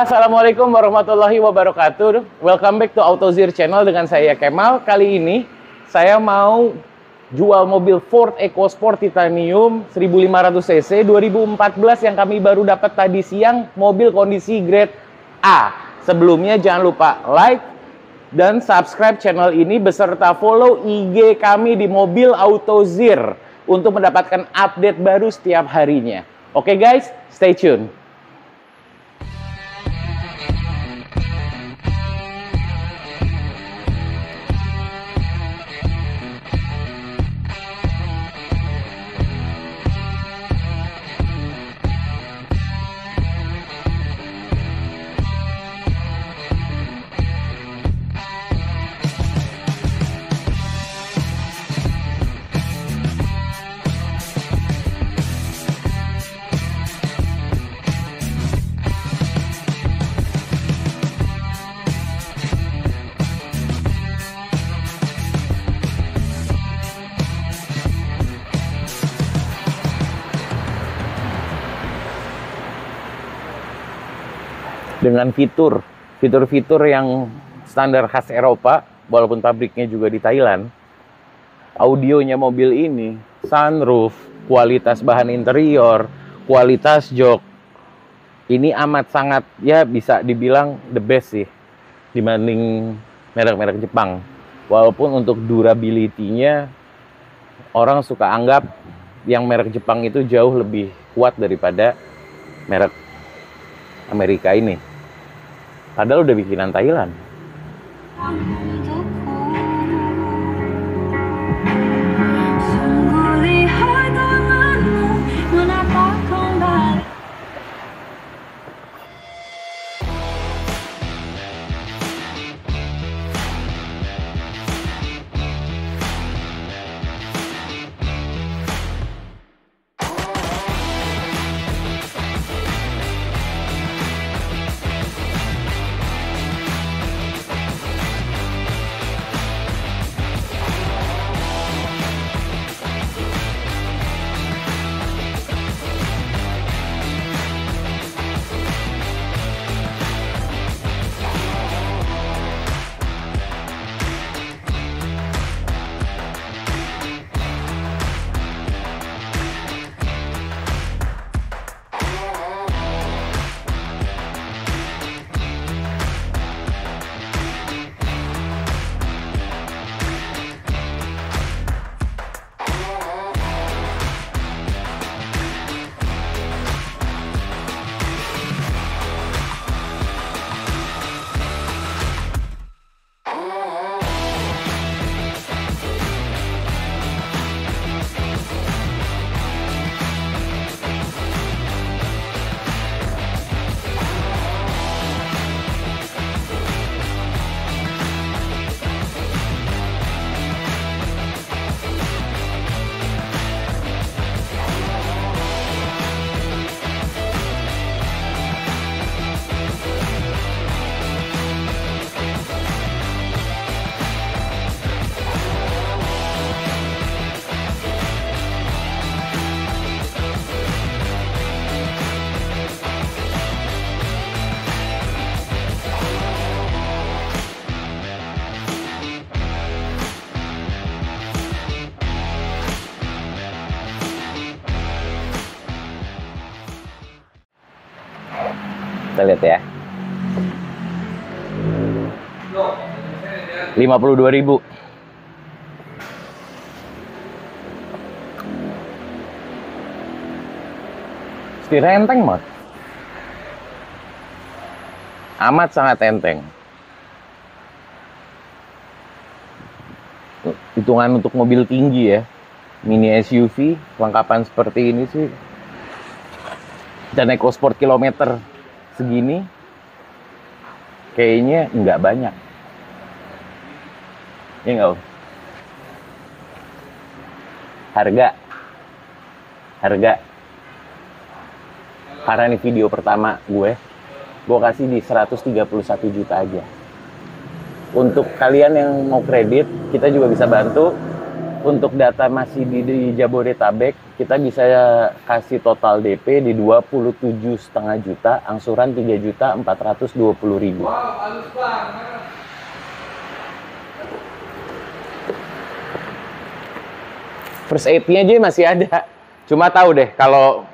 Assalamualaikum warahmatullahi wabarakatuh. Welcome back to AutoZir Channel dengan saya Kemal. Kali ini saya mau jual mobil Ford EcoSport Titanium 1500 cc 2014 yang kami baru dapat tadi siang, mobil kondisi grade A. Sebelumnya jangan lupa like dan subscribe channel ini beserta follow IG kami di Mobil AutoZir untuk mendapatkan update baru setiap harinya. Oke guys, stay tune. Dengan fitur fitur-fitur yang standar khas Eropa walaupun pabriknya juga di Thailand. Audionya mobil ini sunroof kualitas bahan interior kualitas jok. Ini amat sangat ya bisa dibilang the best sih dibanding merek-merek Jepang. Walaupun untuk durability-nya orang suka anggap yang merek Jepang itu jauh lebih kuat daripada merek Amerika ini Padahal udah bikinan Thailand. Kita lihat ya. 52 ribu. Enteng, Mat. Amat sangat enteng. Hitungan untuk mobil tinggi ya. Mini SUV, kelengkapan seperti ini sih. Dan EcoSport kilometer segini kayaknya nggak banyak. Ya nggak? Harga. Harga. Karena ini video pertama gue, gue kasih di 131 juta aja. Untuk kalian yang mau kredit, kita juga bisa bantu. Untuk data masih di, di Jabodetabek, kita bisa kasih total DP di 27,5 juta, angsuran 3 juta 420 ribu. First aid-nya aja masih ada. Cuma tahu deh, kalau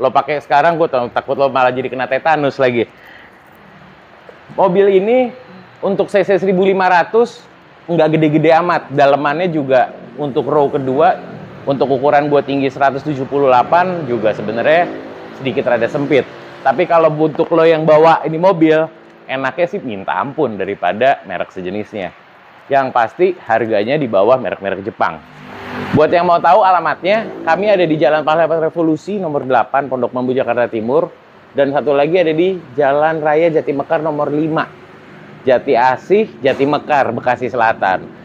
lo pakai sekarang, gue takut lo malah jadi kena tetanus lagi. Mobil ini untuk CC 1500 nggak gede-gede amat. Dalemannya juga untuk row kedua, untuk ukuran buat tinggi 178 juga sebenarnya sedikit rada sempit. Tapi kalau untuk lo yang bawa ini mobil, enaknya sih minta ampun daripada merek sejenisnya. Yang pasti harganya di bawah merek-merek Jepang. Buat yang mau tahu alamatnya, kami ada di Jalan Pahlawan Revolusi nomor 8 Pondok Mambu Jakarta Timur dan satu lagi ada di Jalan Raya Jati Mekar nomor 5. Jati Asih, Jati Mekar, Bekasi Selatan.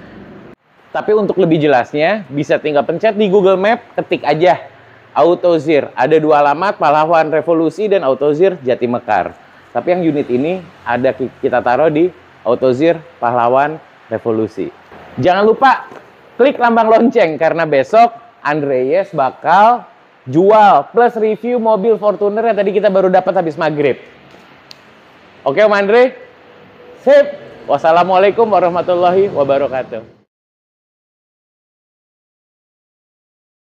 Tapi untuk lebih jelasnya, bisa tinggal pencet di Google Map, ketik aja Autozir. Ada dua alamat, Pahlawan Revolusi dan Autozir Jati Mekar. Tapi yang unit ini ada kita taruh di Autozir Pahlawan Revolusi. Jangan lupa klik lambang lonceng karena besok Andreas bakal jual plus review mobil Fortuner yang tadi kita baru dapat habis maghrib. Oke Om Andre? Sip. Wassalamualaikum warahmatullahi wabarakatuh.